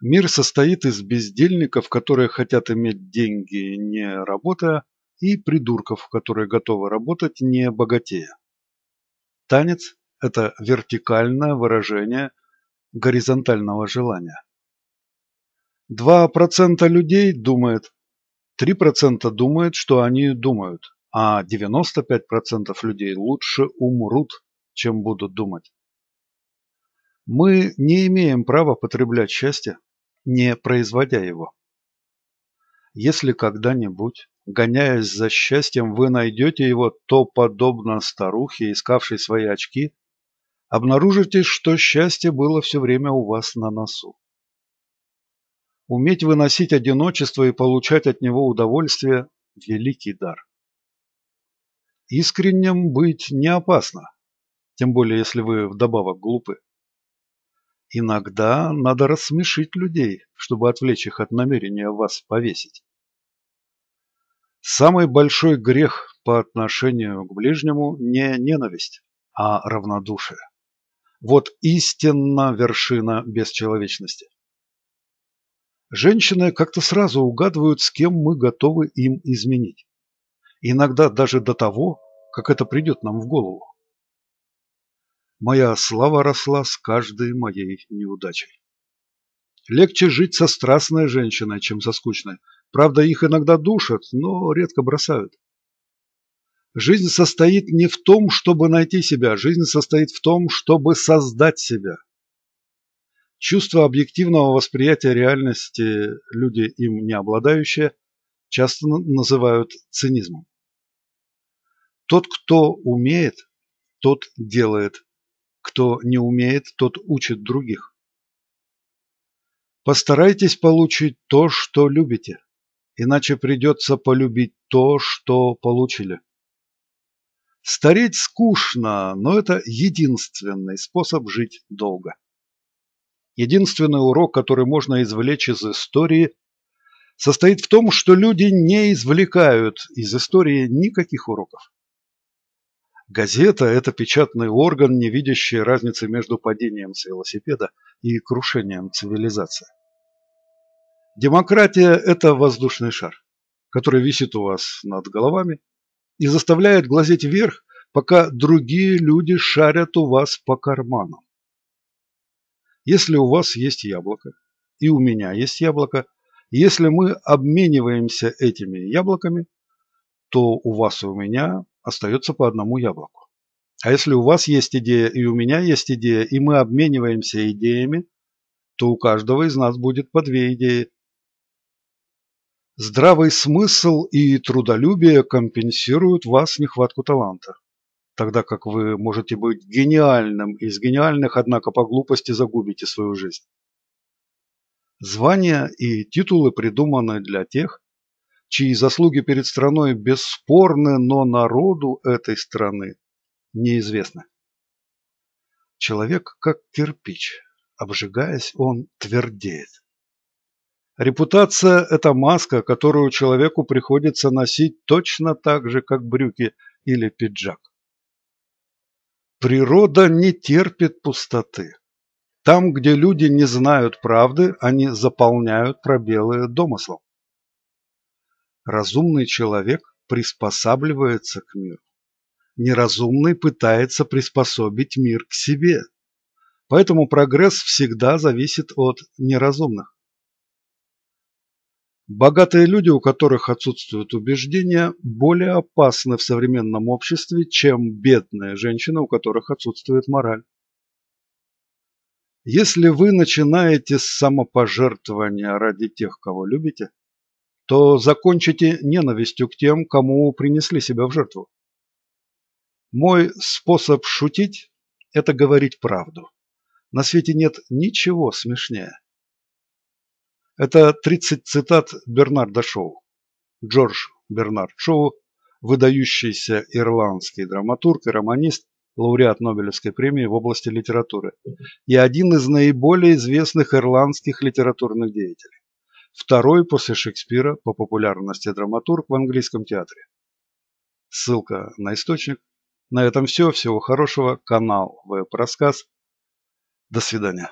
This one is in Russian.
Мир состоит из бездельников, которые хотят иметь деньги, не работая, и придурков, которые готовы работать, не богатея. Танец – это вертикальное выражение горизонтального желания. 2% людей думает, 3% думает, что они думают, а 95% людей лучше умрут, чем будут думать. Мы не имеем права потреблять счастье, не производя его. Если когда-нибудь, гоняясь за счастьем, вы найдете его, то, подобно старухе, искавшей свои очки, обнаружите, что счастье было все время у вас на носу. Уметь выносить одиночество и получать от него удовольствие – великий дар. Искренним быть не опасно, тем более если вы вдобавок глупы. Иногда надо рассмешить людей, чтобы отвлечь их от намерения вас повесить. Самый большой грех по отношению к ближнему не ненависть, а равнодушие. Вот истинно вершина бесчеловечности. Женщины как-то сразу угадывают, с кем мы готовы им изменить. Иногда даже до того, как это придет нам в голову. Моя слава росла с каждой моей неудачей. Легче жить со страстной женщиной, чем со скучной. Правда, их иногда душат, но редко бросают. Жизнь состоит не в том, чтобы найти себя. Жизнь состоит в том, чтобы создать себя. Чувство объективного восприятия реальности люди, им не обладающие, часто называют цинизмом. Тот, кто умеет, тот делает. Кто не умеет, тот учит других. Постарайтесь получить то, что любите, иначе придется полюбить то, что получили. Стареть скучно, но это единственный способ жить долго. Единственный урок, который можно извлечь из истории, состоит в том, что люди не извлекают из истории никаких уроков. Газета – это печатный орган, не видящий разницы между падением с велосипеда и крушением цивилизации. Демократия – это воздушный шар, который висит у вас над головами и заставляет глазеть вверх, пока другие люди шарят у вас по карманам. Если у вас есть яблоко, и у меня есть яблоко, если мы обмениваемся этими яблоками, то у вас и у меня остается по одному яблоку. А если у вас есть идея и у меня есть идея, и мы обмениваемся идеями, то у каждого из нас будет по две идеи. Здравый смысл и трудолюбие компенсируют вас нехватку таланта, тогда как вы можете быть гениальным, из гениальных, однако, по глупости загубите свою жизнь. Звания и титулы придуманы для тех, чьи заслуги перед страной бесспорны, но народу этой страны неизвестны. Человек как кирпич, обжигаясь, он твердеет. Репутация – это маска, которую человеку приходится носить точно так же, как брюки или пиджак. Природа не терпит пустоты. Там, где люди не знают правды, они заполняют пробелы домыслом. Разумный человек приспосабливается к миру. Неразумный пытается приспособить мир к себе. Поэтому прогресс всегда зависит от неразумных. Богатые люди, у которых отсутствуют убеждения, более опасны в современном обществе, чем бедные женщины, у которых отсутствует мораль. Если вы начинаете с самопожертвования ради тех, кого любите, то закончите ненавистью к тем, кому принесли себя в жертву. Мой способ шутить – это говорить правду. На свете нет ничего смешнее. Это 30 цитат Бернарда Шоу. Джордж Бернард Шоу, выдающийся ирландский драматург и романист, лауреат Нобелевской премии в области литературы и один из наиболее известных ирландских литературных деятелей второй после Шекспира по популярности драматург в английском театре. Ссылка на источник. На этом все. Всего хорошего. Канал Веб-рассказ. До свидания.